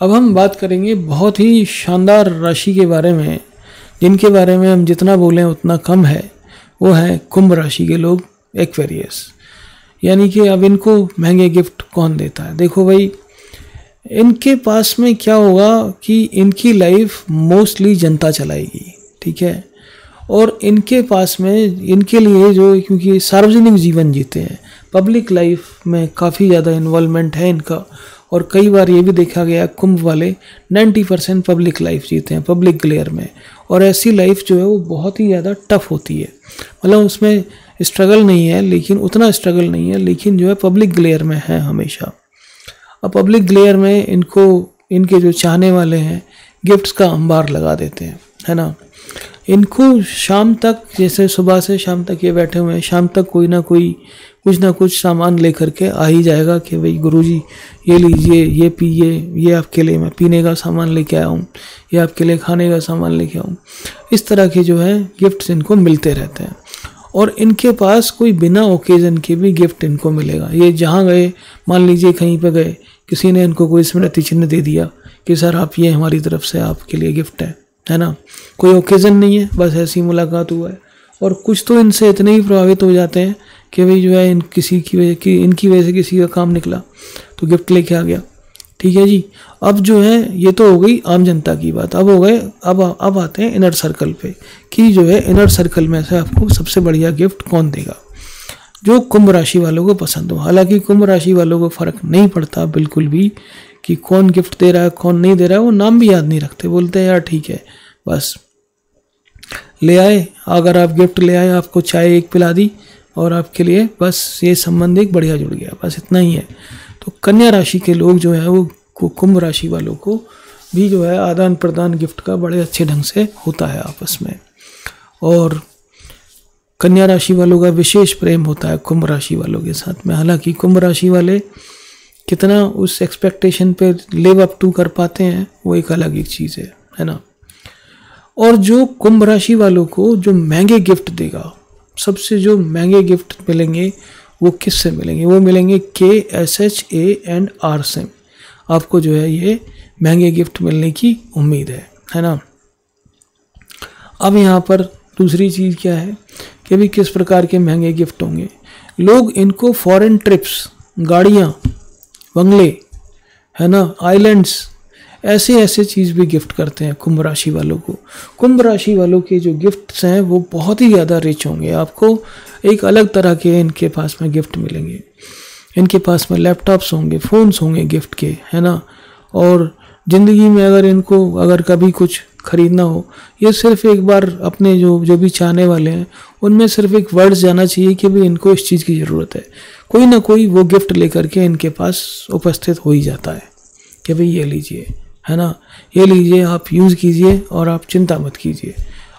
अब हम बात करेंगे बहुत ही शानदार राशि के बारे में, जिनके बारे में हम जितना बोलें उतना कम है। वो है कुंभ राशि के लोग एक्वेरियस यानी कि अब इनको महँगे गिफ्ट कौन देता है? देखो भाई, इनके पास में क्या होगा कि इनकी लाइफ मोस्टली जनता चलाएगी, ठीक है? और इनके पास में, इनके लिए जो, क्योंकि सार्वजनिक जीवन जीते हैं पब्लिक लाइफ में काफ़ी ज़्यादा इन्वॉल्वमेंट है इनका। और कई बार ये भी देखा गया कुंभ वाले 90 परसेंट पब्लिक लाइफ जीते हैं पब्लिक ग्लेयर में। और ऐसी लाइफ जो है, वो बहुत ही ज़्यादा टफ होती है। मतलब उसमें स्ट्रगल नहीं है, लेकिन उतना स्ट्रगल नहीं है, लेकिन जो है पब्लिक ग्लेयर में है हमेशा। अब पब्लिक ग्लेयर में इनको, इनके जो चाहने वाले हैं गिफ्ट्स का अंबार लगा देते हैं, है ना? इनको शाम तक, जैसे सुबह से शाम तक ये बैठे हुए हैं, शाम तक कोई ना कोई कुछ ना कुछ सामान लेकर के आ ही जाएगा कि भाई गुरुजी, ये लीजिए, ये पिए ये आपके लिए मैं पीने का सामान लेके आया हूँ, ये आपके लिए खाने का सामान लेके आऊँ इस तरह के जो है गिफ्ट्स इनको मिलते रहते हैं। और इनके पास कोई बिना ओकेज़न के भी गिफ्ट इनको मिलेगा। ये जहाँ गए, मान लीजिए कहीं पर गए, किसी ने इनको कोई स्मृति चिन्ह दे दिया कि, सर, आप ये हमारी तरफ़ से आपके लिए गिफ्ट है। है ना? कोई ओकेज़न नहीं है, बस ऐसी मुलाकात हुआ है। और कुछ तो इनसे इतने ही प्रभावित हो जाते हैं कि भाई जो है इन किसी की वजह की इनकी वजह से किसी का काम निकला तो गिफ्ट लेके आ गया। ठीक है जी? अब जो है, ये तो हो गई आम जनता की बात। अब हो गए, अब अब आते हैं इनर सर्कल पे कि जो है इनर सर्कल में से आपको सबसे बढ़िया गिफ्ट कौन देगा? जो कुंभ राशि वालों को पसंद हो। हालाँकि कुंभ राशि वालों को फ़र्क नहीं पड़ता बिल्कुल भी कि कौन गिफ्ट दे रहा है, कौन नहीं दे रहा है, वो नाम भी याद नहीं रखते। बोलते हैं, यार ठीक है, बस। ले आए, अगर आप गिफ्ट ले आए, आपको चाय एक पिला दी और आपके लिए बस ये संबंध एक बढ़िया जुड़ गया, बस इतना ही है। तो कन्या राशि के लोग जो है, वो कुंभ राशि वालों को भी जो है आदान प्रदान गिफ्ट का बड़े अच्छे ढंग से होता है आपस में। और कन्या राशि वालों का विशेष प्रेम होता है कुंभ राशि वालों के साथ में। हालाँकि कुंभ राशि वाले कितना उस एक्सपेक्टेशन पे लिव अप टू कर पाते हैं, वो एक अलग ही चीज़ है है ना? और जो कुंभ राशि वालों को जो महँगे गिफ्ट देगा सबसे जो महँगे गिफ्ट मिलेंगे, वो किस से मिलेंगे? वो मिलेंगे K S H A and R से। आपको जो है ये महँगे गिफ्ट मिलने की उम्मीद है है ना? अब यहाँ पर दूसरी चीज़ क्या है कि भी किस प्रकार के महँगे गिफ्ट होंगे? लोग इनको फॉरेन ट्रिप्स गाड़ियाँ, बंगले, है ना? आइलैंड्स ऐसे ऐसे चीज़ भी गिफ्ट करते हैं कुंभ राशि वालों को। कुंभ राशि वालों के जो गिफ्ट्स हैं, वो बहुत ही ज़्यादा रिच होंगे। आपको एक अलग तरह के इनके पास में गिफ्ट मिलेंगे। इनके पास में लैपटॉप्स होंगे फ़ोन्स होंगे गिफ्ट के, है ना? और ज़िंदगी में अगर इनको, अगर कभी कुछ खरीदना हो, ये सिर्फ़ एक बार अपने जो जो भी चाहने वाले हैं, उनमें सिर्फ़ एक वर्ड्स जाना चाहिए कि भाई इनको इस चीज़ की ज़रूरत है। कोई ना कोई वो गिफ्ट लेकर के इनके पास उपस्थित हो ही जाता है कि भाई ये लीजिए। है ना? ये लीजिए आप यूज़ कीजिए और आप चिंता मत कीजिए।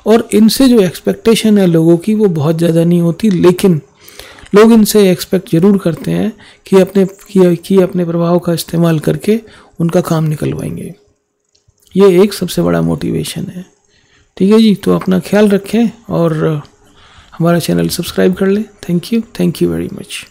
और इनसे जो एक्सपेक्टेशन है लोगों की वो बहुत ज़्यादा नहीं होती लेकिन लोग इनसे एक्सपेक्ट ज़रूर करते हैं कि अपने कि, कि अपने प्रभाव का इस्तेमाल करके उनका काम निकलवाएँगे। ये एक सबसे बड़ा मोटिवेशन है। ठीक है जी तो अपना ख्याल रखें और हमारा चैनल सब्सक्राइब कर लें। Thank you thank you very much